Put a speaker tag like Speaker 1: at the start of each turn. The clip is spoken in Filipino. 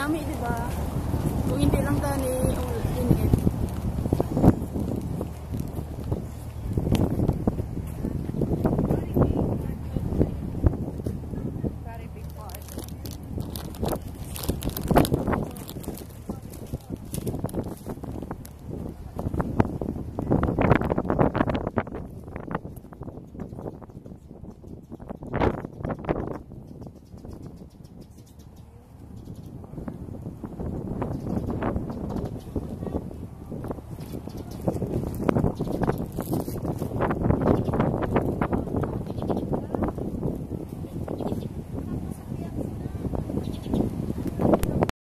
Speaker 1: Nami, di ba? Kung hindi lang gani,